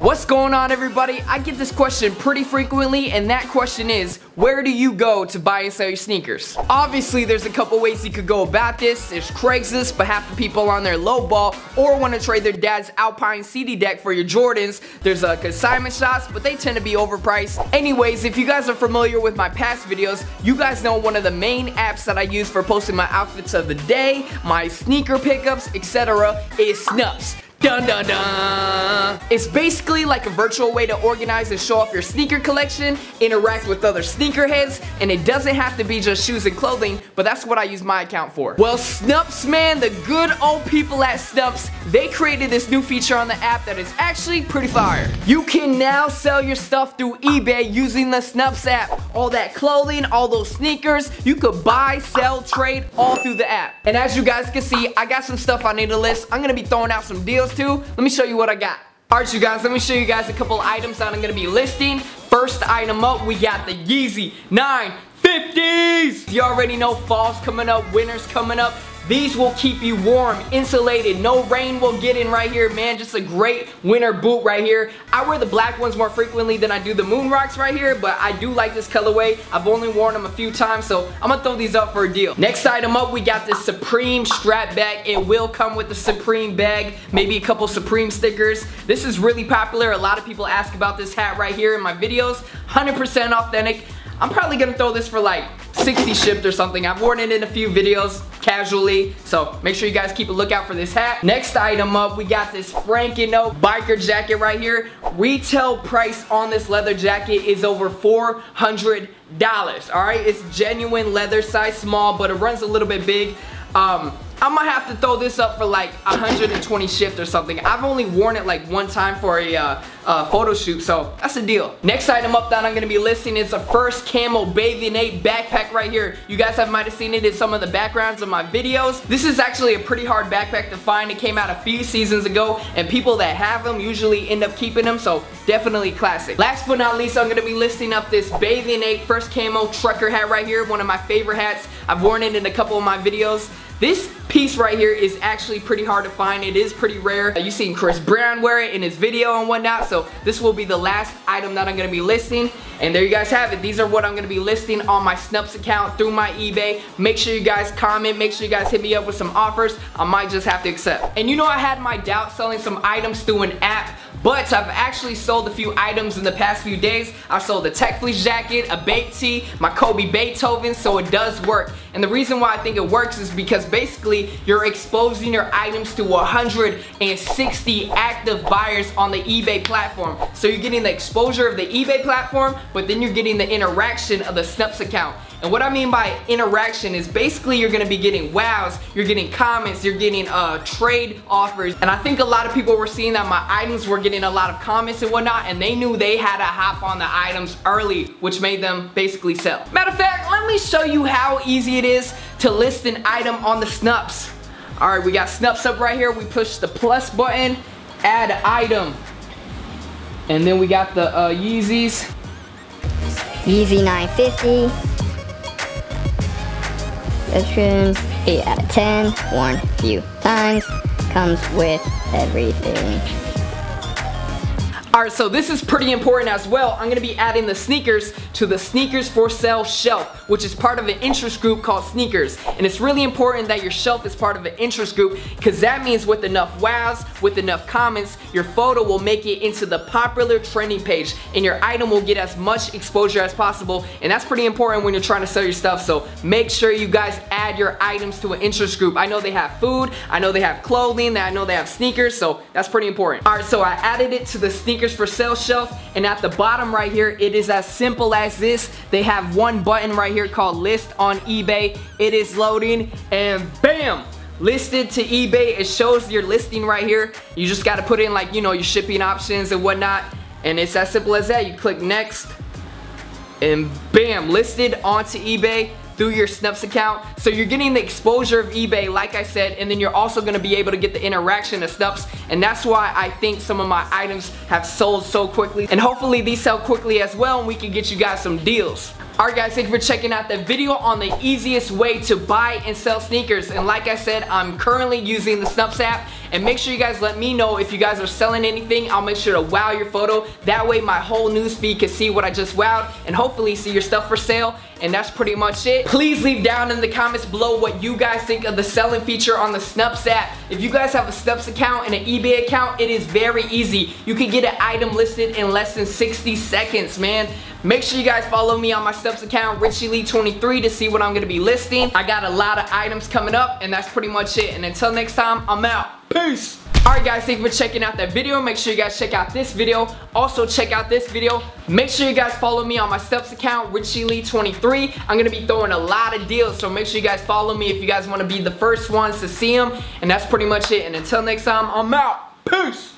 What's going on everybody? I get this question pretty frequently and that question is, where do you go to buy and sell your sneakers? Obviously there's a couple ways you could go about this. There's Craigslist, but half the people on there lowball or want to trade their dad's Alpine CD deck for your Jordans. There's uh, consignment shops, but they tend to be overpriced. Anyways, if you guys are familiar with my past videos, you guys know one of the main apps that I use for posting my outfits of the day, my sneaker pickups, etc. is Snupps. Dun dun dun! It's basically like a virtual way to organize and show off your sneaker collection, interact with other sneakerheads, and it doesn't have to be just shoes and clothing, but that's what I use my account for. Well, Snupps, man, the good old people at Snupps, they created this new feature on the app that is actually pretty fire. You can now sell your stuff through eBay using the Snupps app. All that clothing, all those sneakers, you could buy, sell, trade, all through the app. And as you guys can see, I got some stuff I need to list. I'm gonna be throwing out some deals too. Let me show you what I got. Alright you guys, let me show you guys a couple items that I'm gonna be listing. First item up, we got the Yeezy 950s! You already know fall's coming up, winter's coming up. These will keep you warm, insulated, no rain will get in right here, man. Just a great winter boot right here. I wear the black ones more frequently than I do the moon rocks right here, but I do like this colorway. I've only worn them a few times, so I'm gonna throw these up for a deal. Next item up, we got this Supreme strap bag. It will come with the Supreme bag, maybe a couple Supreme stickers. This is really popular. A lot of people ask about this hat right here in my videos. 100% authentic. I'm probably gonna throw this for like 60 shipped or something. I've worn it in a few videos casually, so make sure you guys keep a lookout for this hat. Next item up, we got this Franken O biker jacket right here. Retail price on this leather jacket is over $400, all right? It's genuine leather, size small, but it runs a little bit big. Um, I might have to throw this up for like 120 shift or something. I've only worn it like one time for a uh, uh, photo shoot, so that's a deal. Next item up that I'm gonna be listing is the first Camo Bathing Ape backpack right here. You guys have might have seen it in some of the backgrounds of my videos. This is actually a pretty hard backpack to find. It came out a few seasons ago, and people that have them usually end up keeping them, so definitely classic. Last but not least, I'm gonna be listing up this Bathing Ape first Camo trucker hat right here, one of my favorite hats. I've worn it in a couple of my videos. This piece right here is actually pretty hard to find. It is pretty rare. Uh, You've seen Chris Brown wear it in his video and whatnot, so this will be the last item that I'm gonna be listing. And there you guys have it. These are what I'm gonna be listing on my Snupps account through my eBay. Make sure you guys comment. Make sure you guys hit me up with some offers. I might just have to accept. And you know I had my doubt selling some items through an app but I've actually sold a few items in the past few days. I sold a Tech Fleece jacket, a bait tee, my Kobe Beethoven, so it does work. And the reason why I think it works is because basically you're exposing your items to 160 active buyers on the eBay platform. So you're getting the exposure of the eBay platform, but then you're getting the interaction of the Snupps account. And what I mean by interaction is basically you're gonna be getting wows, you're getting comments, you're getting uh, trade offers. And I think a lot of people were seeing that my items were getting a lot of comments and whatnot, and they knew they had to hop on the items early, which made them basically sell. Matter of fact, me show you how easy it is to list an item on the Snupps. All right, we got Snupps up right here. We push the plus button, add item. And then we got the uh, Yeezys. Yeezy 950. Veteran, 8 out of 10, worn few times, comes with everything. Alright, so this is pretty important as well. I'm to be adding the sneakers to the sneakers for sale shelf, which is part of an interest group called sneakers. And it's really important that your shelf is part of an interest group because that means with enough wows, with enough comments, your photo will make it into the popular trending page and your item will get as much exposure as possible. And that's pretty important when you're trying to sell your stuff. So make sure you guys add your items to an interest group. I know they have food, I know they have clothing, I know they have sneakers, so that's pretty important. Alright, so I added it to the sneakers sneakers for sale shelf and at the bottom right here it is as simple as this. They have one button right here called list on eBay. It is loading and bam! Listed to eBay. It shows your listing right here. You just got to put in like you know your shipping options and whatnot and it's as simple as that. You click next and bam! Listed onto eBay through your Snupps account. So you're getting the exposure of eBay, like I said, and then you're also gonna be able to get the interaction of Snupps, and that's why I think some of my items have sold so quickly. And hopefully these sell quickly as well, and we can get you guys some deals. Alright guys, thank you for checking out the video on the easiest way to buy and sell sneakers. And like I said, I'm currently using the Snupps app And make sure you guys let me know if you guys are selling anything. I'll make sure to wow your photo. That way my whole newsfeed can see what I just wowed and hopefully see your stuff for sale. And that's pretty much it. Please leave down in the comments below what you guys think of the selling feature on the Snupps app. If you guys have a Snupps account and an eBay account, it is very easy. You can get an item listed in less than 60 seconds, man. Make sure you guys follow me on my Snupps account, RichieLe23 to see what I'm gonna be listing. I got a lot of items coming up and that's pretty much it. And until next time, I'm out. Peace! Alright guys, thank you for checking out that video. Make sure you guys check out this video. Also check out this video. Make sure you guys follow me on my Snupps account, RichieLe23. I'm going to be throwing a lot of deals, so make sure you guys follow me if you guys want to be the first ones to see them. And that's pretty much it. And until next time, I'm out. Peace!